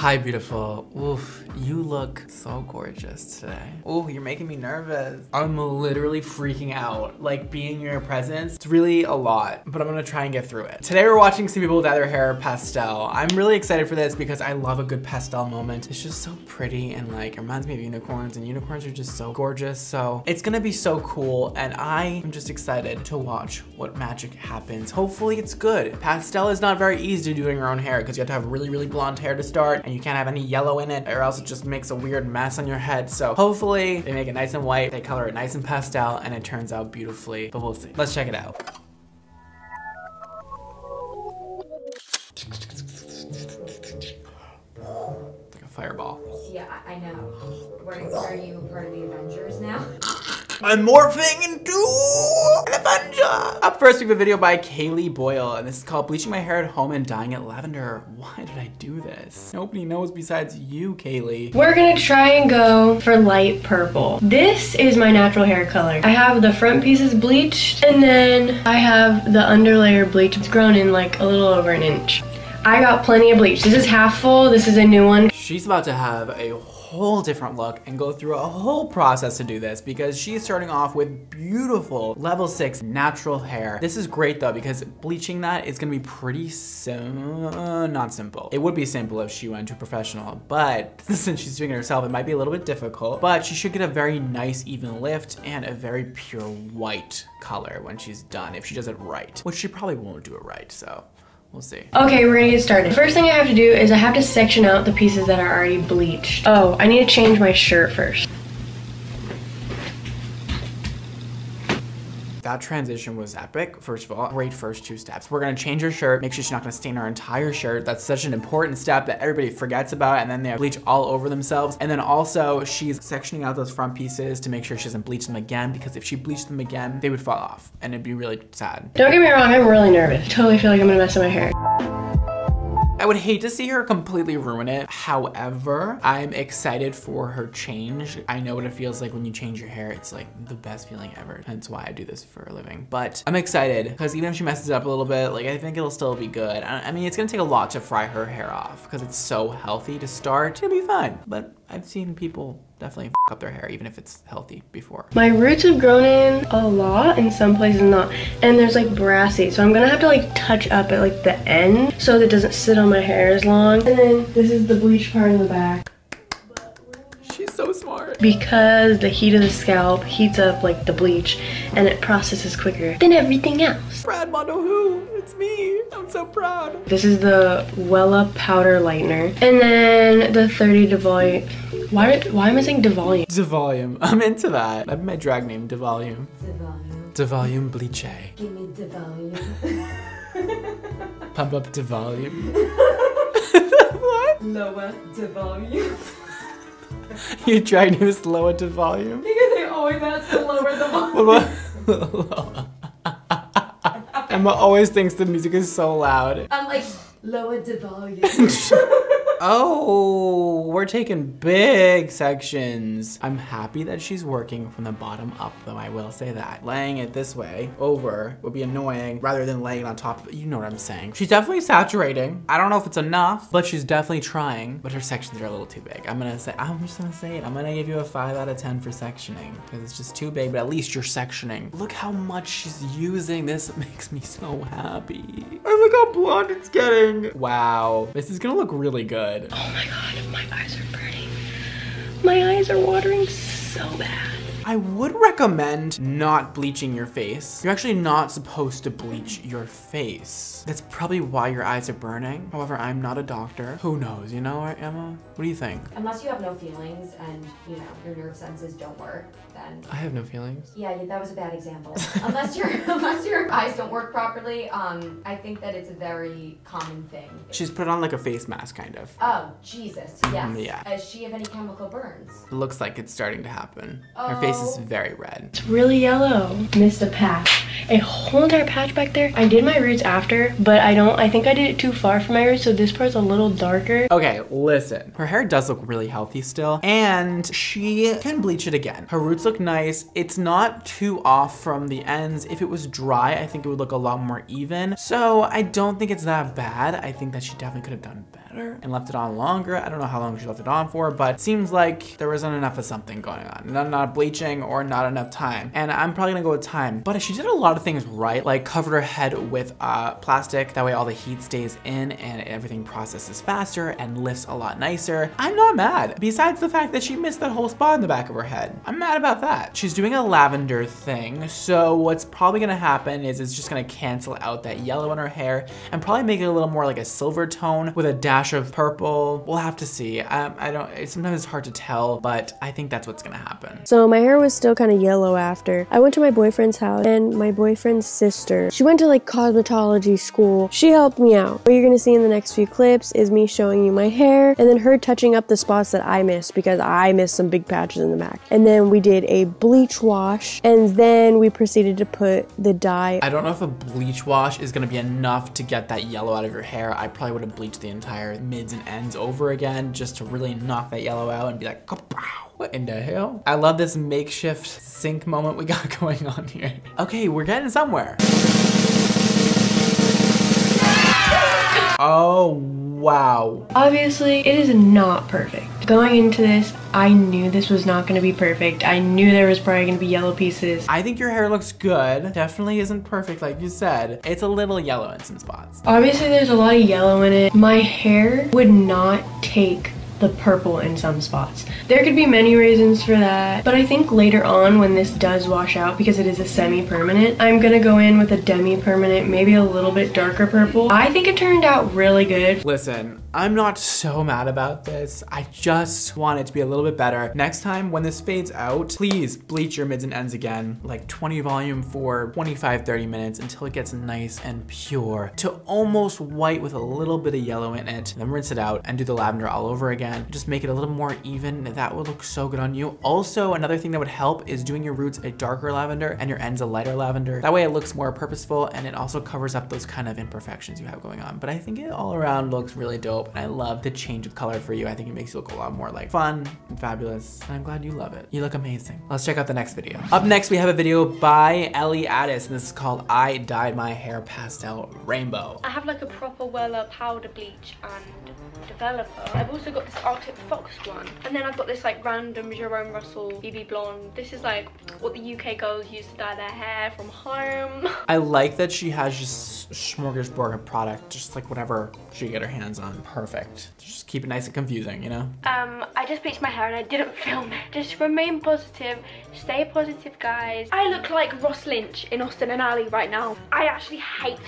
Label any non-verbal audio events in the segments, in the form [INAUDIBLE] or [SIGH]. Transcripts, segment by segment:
Hi, beautiful. Oof, you look so gorgeous today. Oh, you're making me nervous. I'm literally freaking out. Like being in your presence, it's really a lot, but I'm gonna try and get through it. Today we're watching some people dye their hair pastel. I'm really excited for this because I love a good pastel moment. It's just so pretty and like, it reminds me of unicorns and unicorns are just so gorgeous. So it's gonna be so cool and I am just excited to watch what magic happens. Hopefully it's good. Pastel is not very easy to do in your own hair because you have to have really, really blonde hair to start and you can't have any yellow in it or else it just makes a weird mess on your head. So hopefully they make it nice and white, they color it nice and pastel and it turns out beautifully, but we'll see. Let's check it out. Like a fireball. Yeah, I I know. What, are you part of the Avengers now? I'm morphing into Avenger. Up first, we have a video by Kayli Boyle, and this is called Bleaching My Hair at Home and Dyeing It Lavender. Why did I do this? Nobody knows besides you, Kaylee. We're gonna try and go for light purple. This is my natural hair color. I have the front pieces bleached and then I have the underlayer bleached. It's grown in like a little over an inch. I got plenty of bleach. This is half full, this is a new one. She's about to have a whole different look and go through a whole process to do this because she's starting off with beautiful level six natural hair. This is great though because bleaching that is gonna be pretty sim not simple. It would be simple if she went to a professional, but [LAUGHS] since she's doing it herself, it might be a little bit difficult, but she should get a very nice even lift and a very pure white color when she's done if she does it right, which she probably won't do it right, so We'll see. Okay, we're gonna get started. First thing I have to do is I have to section out the pieces that are already bleached. Oh, I need to change my shirt first. That transition was epic, first of all. Great first two steps. We're gonna change her shirt, make sure she's not gonna stain our entire shirt. That's such an important step that everybody forgets about and then they bleach all over themselves. And then also she's sectioning out those front pieces to make sure she doesn't bleach them again because if she bleached them again, they would fall off and it'd be really sad. Don't get me wrong, I'm really nervous. Totally feel like I'm gonna mess up my hair. I would hate to see her completely ruin it. However, I'm excited for her change. I know what it feels like when you change your hair. It's like the best feeling ever. That's why I do this for a living. But I'm excited because even if she messes up a little bit, like I think it'll still be good. I I mean, it's gonna take a lot to fry her hair off because it's so healthy to start. It'll be fine, but I've seen people definitely up their hair even if it's healthy before. My roots have grown in a lot, in some places not. And there's like brassy, so I'm gonna have to like touch up at like the end so that it doesn't sit on my hair as long. And then this is the bleach part in the back. She's so smart. Because the heat of the scalp heats up like the bleach and it processes quicker than everything else. Brad Mondo who? It's me. I'm so proud. This is the Wella powder lightener. And then the 30 devolume. Why, why am I saying devolume? Devolume. I'm into that. That'd be my drag name, Devolume. Devolume. Devolume Bleach. Give me devolume. [LAUGHS] Pump up Devolume. [LAUGHS] [LAUGHS] Lower devolume. Your drag name is Loa Devolume. Because they always ask to lower the volume. [LAUGHS] Emma always thinks the music is so loud. I'm like, lower devolume. [LAUGHS] Oh, we're taking big sections. I'm happy that she's working from the bottom up, though I will say that. Laying it this way over would be annoying rather than laying it on top of it. You know what I'm saying. She's definitely saturating. I don't know if it's enough, but she's definitely trying, but her sections are a little too big. I'm gonna say, I'm just gonna say it. I'm gonna give you a five out of 10 for sectioning because it's just too big, but at least you're sectioning. Look how much she's using. This [LAUGHS] makes me so happy. And look how blonde it's getting. Wow, this is gonna look really good. Oh my god, my eyes are burning. My eyes are watering so bad. I would recommend not bleaching your face. You're actually not supposed to bleach your face. That's probably why your eyes are burning. However, I'm not a doctor. Who knows, you know, Emma? What do you think? Unless you have no feelings and, you know, your nerve senses don't work, then I have no feelings. yeah, that was a bad example. unless your [LAUGHS] unless your eyes don't work properly, um, I think that it's a very common thing. She's put on like a face mask, kind of. Oh, Jesus, yes. yeah. Does she have any chemical burns? It looks like it's starting to happen. Her face face is very red. It's really yellow. Missed a patch. A whole entire patch back there. I did my roots after, but I don't, I think I did it too far from my roots, so this part's a little darker. Okay, listen. Her hair does look really healthy still, and she can bleach it again. Her roots look nice. It's not too off from the ends. If it was dry, I think it would look a lot more even. So I don't think it's that bad. I think that she definitely could have done better and left it on longer. I don't know how long she left it on for, but it seems like there wasn't enough of something going on. Not enough or not enough time. And I'm probably gonna go with time. But she did a lot of things right, like covered her head with uh, plastic. That way all the heat stays in and everything processes faster and lifts a lot nicer. I'm not mad. Besides the fact that she missed that whole spot in the back of her head. I'm mad about that. She's doing a lavender thing. So what's probably gonna happen is it's just gonna cancel out that yellow in her hair and probably make it a little more like a silver tone with a dash of purple. We'll have to see. Um, I don't, sometimes it's hard to tell, but I think that's what's gonna happen. So my hair was still kind of yellow after. I went to my boyfriend's house and my boyfriend's sister, she went to like cosmetology school. She helped me out. What you're gonna see in the next few clips is me showing you my hair and then her touching up the spots that I missed because I missed some big patches in the back. And then we did a bleach wash and then we proceeded to put the dye. I don't know if a bleach wash is gonna be enough to get that yellow out of your hair. I probably would have bleached the entire mids and ends over again just to really knock that yellow out and be like, Kapow! What in the hell? I love this makeshift sink moment we got [LAUGHS] going on here. Okay, we're getting somewhere. Oh, wow. Obviously, it is not perfect. Going into this, I knew this was not gonna be perfect. I knew there was probably gonna be yellow pieces. I think your hair looks good. Definitely isn't perfect like you said. It's a little yellow in some spots. Obviously, there's a lot of yellow in it. My hair would not take the purple in some spots. There could be many reasons for that, but I think later on when this does wash out, because it is a semi-permanent, I'm gonna go in with a demi-permanent, maybe a little bit darker purple. I think it turned out really good. Listen, I'm not so mad about this. I just want it to be a little bit better. Next time when this fades out, please bleach your mids and ends again, like 20 volume for 25, 30 minutes until it gets nice and pure to almost white with a little bit of yellow in it. Then rinse it out and do the lavender all over again. Just make it a little more even. That would look so good on you. Also, another thing that would help is doing your roots a darker lavender and your ends a lighter lavender. That way it looks more purposeful and it also covers up those kind of imperfections you have going on. But I think it all around looks really dope. And I love the change of color for you. I think it makes you look a lot more like fun and fabulous. And I'm glad you love it. You look amazing. Let's check out the next video. Up next, we have a video by Ellie Addis, and this is called I Dyed My Hair Pastel Rainbow. I have like a proper Wella powder bleach and developer. I've also got this Arctic Fox one. And then I've got this like random Jerome Russell BB Blonde. This is like what the UK girls use to dye their hair from home. I like that she has just smorgasbord of product, just like whatever she get her hands on. Perfect. Just keep it nice and confusing, you know? Um, I just bleached my hair and I didn't [LAUGHS] film it. Just remain positive, stay positive guys. I look like Ross Lynch in Austin and Ally right now. I actually hate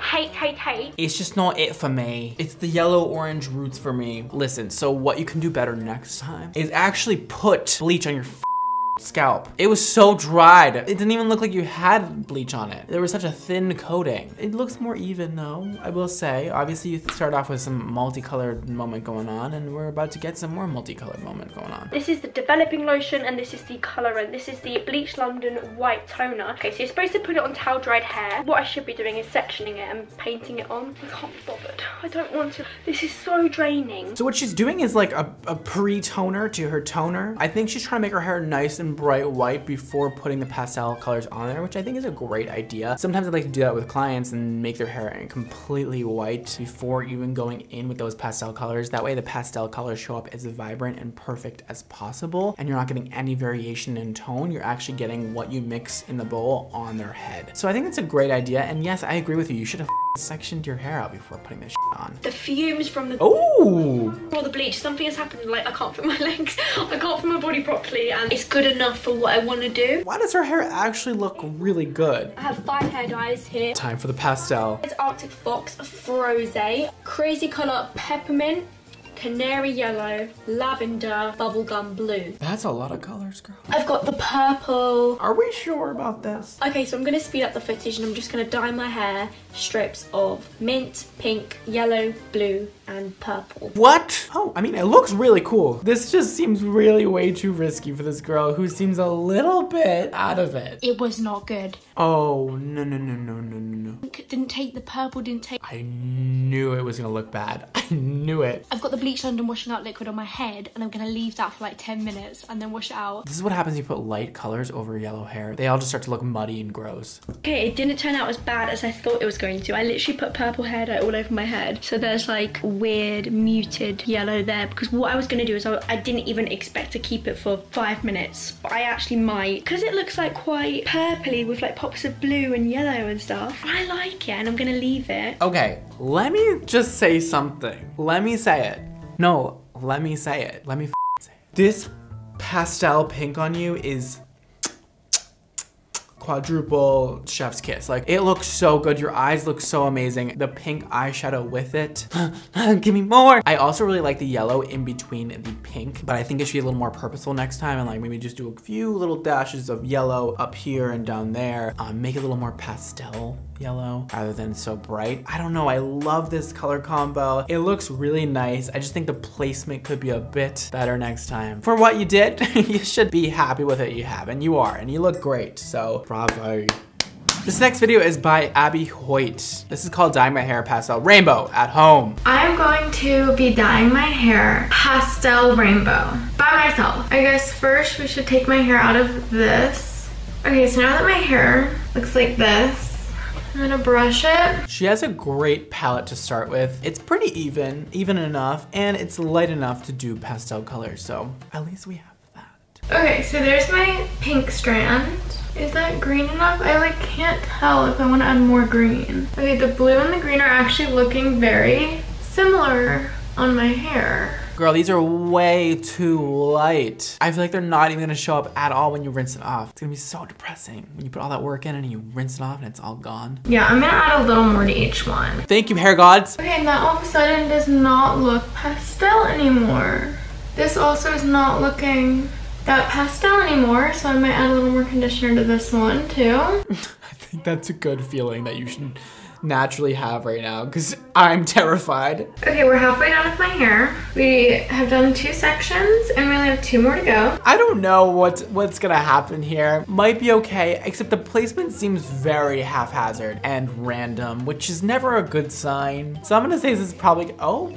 hate, hate, hate. It's just not it for me. It's the yellow orange roots for me. Listen, so what you can do better next time is actually put bleach on your scalp. It was so dried. It didn't even look like you had bleach on it. There was such a thin coating. It looks more even though, I will say. Obviously you start off with some multicolored moment going on and we're about to get some more multicolored moment going on. This is the developing lotion and this is the colorant. This is the Bleach London White Toner. Okay, so you're supposed to put it on towel dried hair. What I should be doing is sectioning it and painting it on. I can't be bothered. I don't want to. This is so draining. So what she's doing is like a, a pre-toner to her toner. I think she's trying to make her hair nice and bright white before putting the pastel colors on there, which I think is a great idea. Sometimes I like to do that with clients and make their hair completely white before even going in with those pastel colors. That way the pastel colors show up as vibrant and perfect as possible and you're not getting any variation in tone. You're actually getting what you mix in the bowl on their head. So I think that's a great idea. And yes, I agree with you. You should have sectioned your hair out before putting this on. The fumes from the oh or the bleach. Something has happened. Like I can't fit my [LAUGHS] legs. I can't fit my body properly, and it's good enough for what I want to do. Why does her hair actually look really good? I have five hair dyes here. Time for the pastel. It's Arctic Fox Frosé, crazy color peppermint, canary yellow, lavender, bubblegum blue. That's a lot of colors, girl. I've got the purple. Are we sure about this? Okay, so I'm gonna speed up the footage and I'm just gonna dye my hair strips of mint, pink, yellow, blue, and purple. What? Oh, I mean, it looks really cool. This just seems really way too risky for this girl who seems a little bit out of it. It was not good. Oh, no, no, no, no, no, no, no. Didn't take the purple, didn't take. I knew it was gonna look bad. [LAUGHS] I knew it. I've got the bleach London washing out liquid on my head and I'm gonna leave that for like 10 minutes and then wash it out. This is what happens when you put light colors over yellow hair. They all just start to look muddy and gross. Okay, it didn't turn out as bad as I thought it was going to. I literally put purple hair dye all over my head. So there's like weird muted yellow there because what I was gonna do is I, I didn't even expect to keep it for five minutes, but I actually might because it looks like quite purpley with like pops of blue and yellow and stuff. I like it and I'm gonna leave it. Okay, let me just say something. Let me say it. No, let me say it. Let me f- say it. This pastel pink on you is quadruple chef's kiss. Like it looks so good. Your eyes look so amazing. The pink eyeshadow with it. [LAUGHS] Give me more. I also really like the yellow in between the pink, but I think it should be a little more purposeful next time and like maybe just do a few little dashes of yellow up here and down there. Um, make it a little more pastel yellow rather than so bright. I don't know, I love this color combo. It looks really nice. I just think the placement could be a bit better next time. For what you did, [LAUGHS] you should be happy with it you have, and you are, and you look great, so bravo. This next video is by Abby Hoyt. This is called Dyeing My Hair Pastel Rainbow at Home. I'm going to be dyeing my hair pastel rainbow by myself. I guess first we should take my hair out of this. Okay, so now that my hair looks like this, I'm gonna brush it. She has a great palette to start with. It's pretty even, even enough, and it's light enough to do pastel colors, so at least we have that. Okay, so there's my pink strand. Is that green enough? I like can't tell if I want to add more green. Okay, the blue and the green are actually looking very similar on my hair. Girl, these are way too light. I feel like they're not even gonna show up at all when you rinse it off. It's gonna be so depressing when you put all that work in and you rinse it off and it's all gone. Yeah, I'm gonna add a little more to each one. Thank you, hair gods. Okay, and that all of a sudden does not look pastel anymore. This also is not looking that pastel anymore, so I might add a little more conditioner to this one too. [LAUGHS] I think that's a good feeling that you should naturally have right now because I'm terrified. Okay, we're halfway done with my hair. We have done two sections and we only have two more to go. I don't know what what's gonna happen here. Might be okay, except the placement seems very haphazard and random, which is never a good sign. So I'm gonna say this is probably, oh,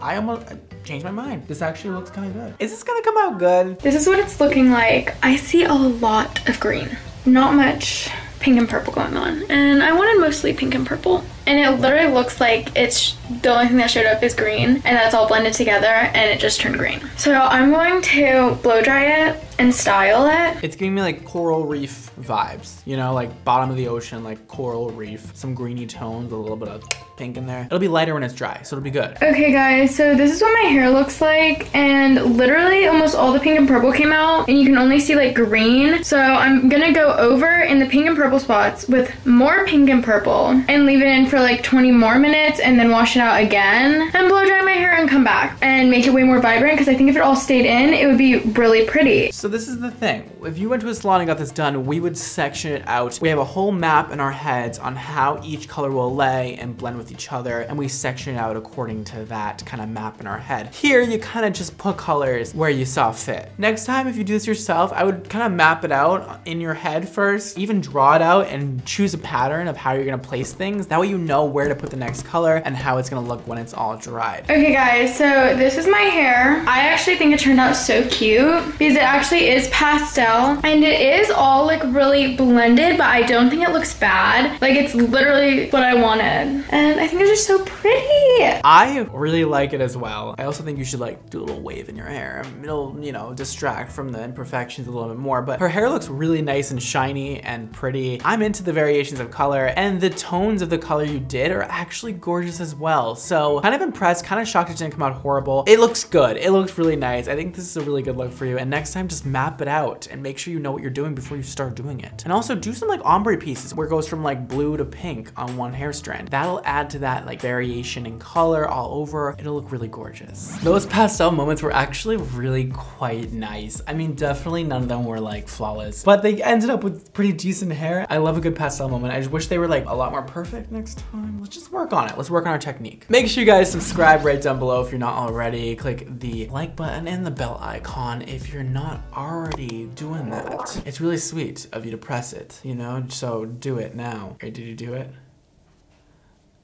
I almost changed my mind. This actually looks kind of good. Is this gonna come out good? This is what it's looking like. I see a lot of green. Not much pink and purple going on. And I wanted mostly pink and purple. And it literally looks like it's the only thing that showed up is green and that's all blended together and it just turned green. So I'm going to blow dry it and style it. It's giving me like coral reef vibes, you know, like bottom of the ocean, like coral reef, some greeny tones, a little bit of pink in there. It'll be lighter when it's dry, so it'll be good. Okay guys, so this is what my hair looks like and literally almost all the pink and purple came out and you can only see like green. So I'm gonna go over in the pink and purple spots with more pink and purple and leave it in for like 20 more minutes and then wash it out again and blow dry my hair and come back and make it way more vibrant because I think if it all stayed in, it would be really pretty. So this is the thing. If you went to a salon and got this done, we would section it out. We have a whole map in our heads on how each color will lay and blend with each other, and we section it out according to that kind of map in our head. Here, you kind of just put colors where you saw fit. Next time, if you do this yourself, I would kind of map it out in your head first, even draw it out and choose a pattern of how you're gonna place things. That way you know where to put the next color and how it's gonna look when it's all dried. Okay guys, so this is my hair. I actually think it turned out so cute because it actually is pastel and it is all like really blended, but I don't think it looks bad. Like it's literally what I wanted. And I think it's just so pretty. I really like it as well. I also think you should like do a little wave in your hair. It'll, you know, distract from the imperfections a little bit more, but her hair looks really nice and shiny and pretty. I'm into the variations of color and the tones of the color you did are actually gorgeous as well. So kind of impressed, kind of shocked it didn't come out horrible. It looks good. It looks really nice. I think this is a really good look for you. And next time just map it out and make sure you know what you're doing before you start doing it. And also do some like ombre pieces where it goes from like blue to pink on one hair strand. That'll add to that like variation in color all over. It'll look really gorgeous. Those pastel moments were actually really quite nice. I mean, definitely none of them were like flawless, but they ended up with pretty decent hair. I love a good pastel moment. I just wish they were like a lot more perfect next time. Let's just work on it. Let's work on our technique. Make sure you guys subscribe right down below if you're not already. Click the like button and the bell icon if you're not already doing that. It's really sweet of you to press it, you know? So do it now. Did you do it?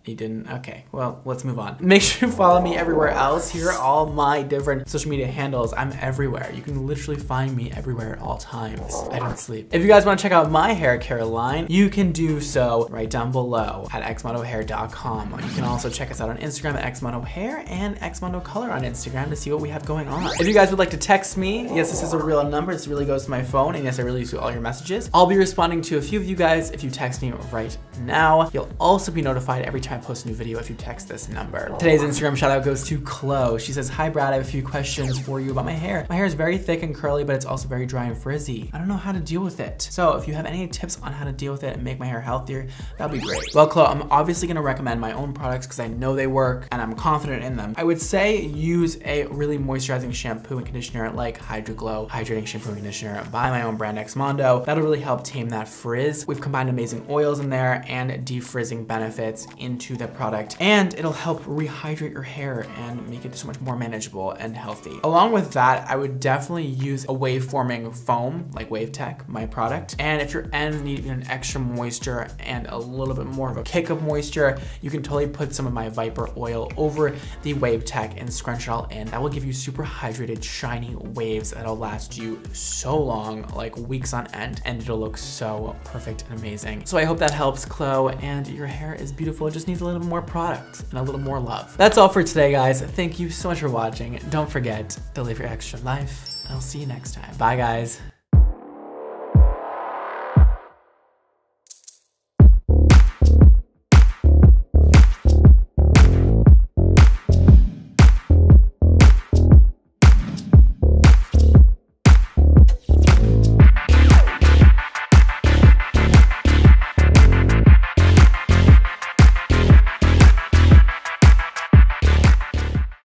You didn't? Okay, well, let's move on. Make sure you follow me everywhere else. Here are all my different social media handles. I'm everywhere. You can literally find me everywhere at all times. I don't sleep. If you guys want to check out my hair care line, you can do so right down below at xmondohair.com. You can also check us out on Instagram at xmotohair and xmondocolor on Instagram to see what we have going on. If you guys would like to text me, yes, this is a real number. This really goes to my phone, and yes, I really see all your messages. I'll be responding to a few of you guys if you text me right now. You'll also be notified every time I post a new video if you text this number. Today's Instagram shout out goes to Chloe. She says, Hi Brad, I have a few questions for you about my hair. My hair is very thick and curly, but it's also very dry and frizzy. I don't know how to deal with it. So if you have any tips on how to deal with it and make my hair healthier, that'd be great. Well, Chloe, I'm obviously gonna recommend my own products because I know they work and I'm confident in them. I would say use a really moisturizing shampoo and conditioner like Hydro Glow Hydrating Shampoo and Conditioner by my own brand Xmondo. That'll really help tame that frizz. We've combined amazing oils in there and defrizzing benefits into the product and it'll help rehydrate your hair and make it so much more manageable and healthy. Along with that, I would definitely use a wave forming foam like Wave Tech, my product. And if your ends need an extra moisture and a little bit more of a kick of moisture, you can totally put some of my Viper oil over the Wave Tech and scrunch it all in. That will give you super hydrated, shiny waves that'll last you so long, like weeks on end, and it'll look so perfect and amazing. So I hope that helps, Chloe, and your hair is beautiful. It just needs a little more product and a little more love. That's all for today, guys. Thank you so much for watching. Don't forget to live your extra life. I'll see you next time. Bye, guys.